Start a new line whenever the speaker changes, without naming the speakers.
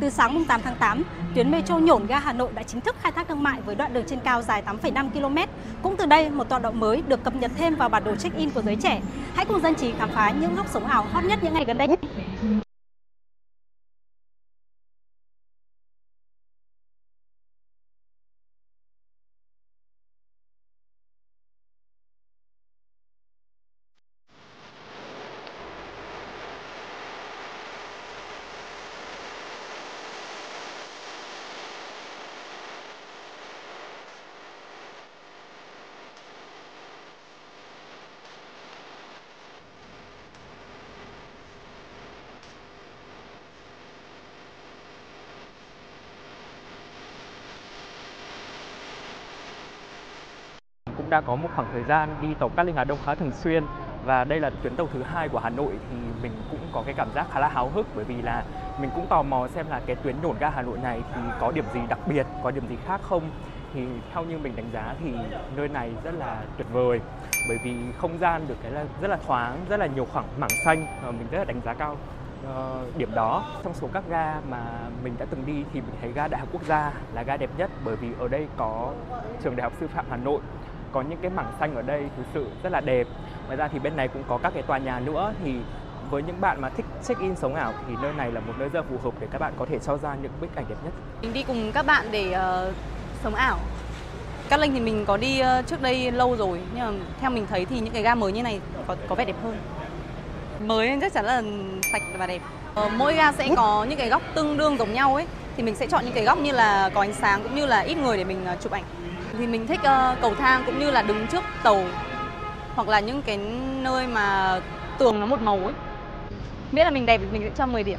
Từ sáng 8 tháng 8, tuyến metro nhổn ga Hà Nội đã chính thức khai thác thương mại với đoạn đường trên cao dài 8,5 km. Cũng từ đây, một tọa độ mới được cập nhật thêm vào bản đồ check-in của giới trẻ. Hãy cùng dân trí khám phá những góc sống ảo hot nhất những ngày gần đây.
Cũng đã có một khoảng thời gian đi tàu Cát Linh Hà Đông khá thường xuyên. Và đây là tuyến tàu thứ hai của Hà Nội thì mình cũng có cái cảm giác khá là háo hức bởi vì là mình cũng tò mò xem là cái tuyến nhổn ga Hà Nội này thì có điểm gì đặc biệt, có điểm gì khác không? Thì theo như mình đánh giá thì nơi này rất là tuyệt vời bởi vì không gian được cái là rất là thoáng, rất là nhiều khoảng mảng xanh và mình rất là đánh giá cao uh, điểm đó. Trong số các ga mà mình đã từng đi thì mình thấy ga Đại học Quốc gia là ga đẹp nhất bởi vì ở đây có trường Đại học Sư phạm Hà Nội có những cái mảng xanh ở đây thực sự rất là đẹp. Ngoài ra thì bên này cũng có các cái tòa nhà nữa. Thì với những bạn mà thích check in sống ảo thì nơi này là một nơi rất phù hợp để các bạn có thể cho ra những bức ảnh đẹp nhất.
Mình đi cùng các bạn để uh, sống ảo. Cát Linh thì mình có đi uh, trước đây lâu rồi nhưng mà theo mình thấy thì những cái ga mới như này có có vẻ đẹp hơn. Mới nên chắc chắn là sạch và đẹp. Uh, mỗi ga sẽ có những cái góc tương đương giống nhau ấy. Thì mình sẽ chọn những cái góc như là có ánh sáng cũng như là ít người để mình uh, chụp ảnh thì mình thích uh, cầu thang cũng như là đứng trước tàu hoặc là những cái nơi mà tường nó một màu ấy. Miễn là mình đẹp thì mình sẽ cho 10 điểm.